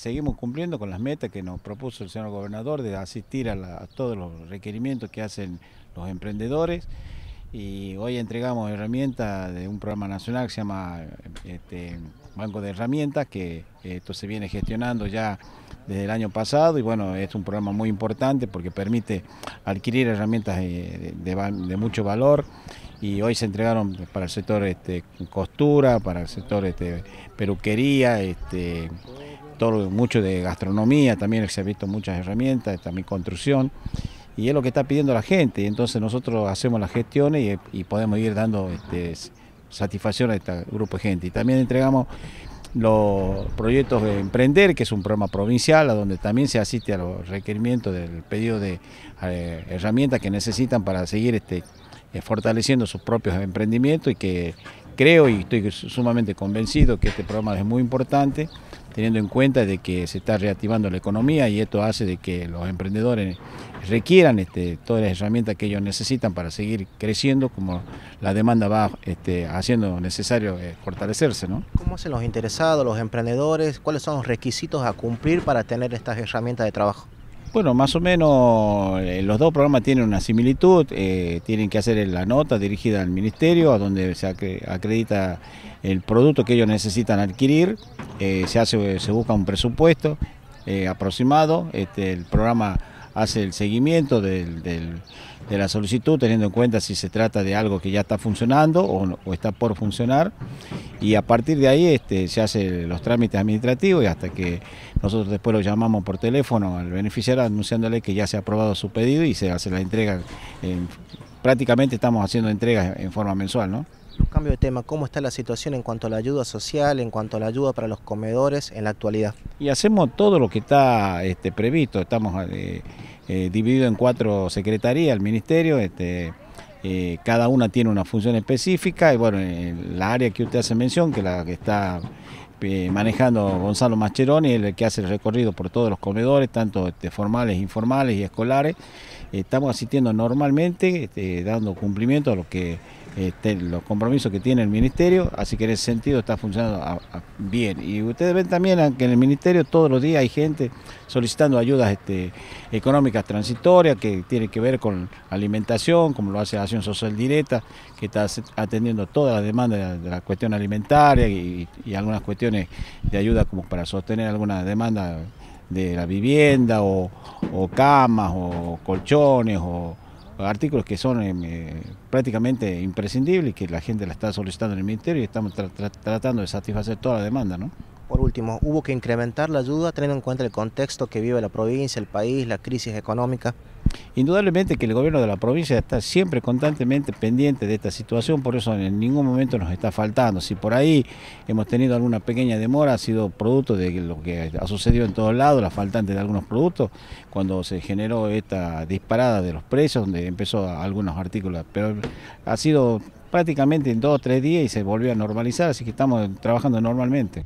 Seguimos cumpliendo con las metas que nos propuso el señor gobernador de asistir a, todos los requerimientos que hacen los emprendedores. Y hoy entregamos herramientas de un programa nacional que se llama este, Banco de Herramientas, que esto se viene gestionando ya desde el año pasado. Y bueno, es un programa muy importante porque permite adquirir herramientas de, mucho valor. Y hoy se entregaron para el sector este, costura, para el sector este, peluquería, este, mucho de gastronomía, también se ha visto muchas herramientas, también construcción, y es lo que está pidiendo la gente, y entonces nosotros hacemos las gestiones y, podemos ir dando este, satisfacción a este grupo de gente. Y también entregamos los proyectos de Emprender, que es un programa provincial, a donde también se asiste a los requerimientos del pedido de eh, herramientas que necesitan para seguir este, eh, fortaleciendo sus propios emprendimientos y que creo y estoy sumamente convencido que este programa es muy importante teniendo en cuenta de que se está reactivando la economía y esto hace de que los emprendedores requieran este, todas las herramientas que ellos necesitan para seguir creciendo, como la demanda va este, haciendo necesario eh, fortalecerse. ¿no? ¿Cómo hacen los interesados, los emprendedores? ¿Cuáles son los requisitos a cumplir para tener estas herramientas de trabajo? Bueno, más o menos eh, los dos programas tienen una similitud, eh, tienen que hacer la nota dirigida al ministerio, a donde se acredita el producto que ellos necesitan adquirir, eh, se, hace, se busca un presupuesto aproximado, este, el programa hace el seguimiento de la solicitud, teniendo en cuenta si se trata de algo que ya está funcionando o, está por funcionar. Y a partir de ahí este, se hacen los trámites administrativos y hasta que nosotros después lo llamamos por teléfono al beneficiario anunciándole que ya se ha aprobado su pedido y se hace la entrega. prácticamente estamos haciendo entregas en forma mensual. ¿no? Cambio de tema, ¿cómo está la situación en cuanto a la ayuda social, en cuanto a la ayuda para los comedores en la actualidad? Y hacemos todo lo que está este, previsto, estamos eh, eh, dividido en cuatro secretarías, el ministerio, este, eh, cada una tiene una función específica y bueno, la área que usted hace mención, que la que está eh, manejando Gonzalo Mascheroni, el que hace el recorrido por todos los comedores, tanto este, formales, informales y escolares, estamos asistiendo normalmente, este, dando cumplimiento a lo que este, los compromisos que tiene el ministerio, así que en ese sentido está funcionando bien. Y ustedes ven también que en el ministerio todos los días hay gente solicitando ayudas este, económicas transitorias que tienen que ver con alimentación, como lo hace Acción Social Directa, que está atendiendo todas las demandas de la cuestión alimentaria y, algunas cuestiones de ayuda como para sostener alguna demanda de la vivienda o camas o colchones o artículos que son em, eh, prácticamente imprescindibles y que la gente la está solicitando en el Ministerio y estamos tratando de satisfacer toda la demanda. ¿no? Por último, ¿hubo que incrementar la ayuda teniendo en cuenta el contexto que vive la provincia, el país, la crisis económica? Indudablemente que el gobierno de la provincia está siempre constantemente pendiente de esta situación, por eso en ningún momento nos está faltando. Si por ahí hemos tenido alguna pequeña demora, ha sido producto de lo que ha sucedido en todos lados, la faltante de algunos productos, cuando se generó esta disparada de los precios, donde empezó algunos artículos, pero ha sido prácticamente en dos o tres días y se volvió a normalizar, así que estamos trabajando normalmente.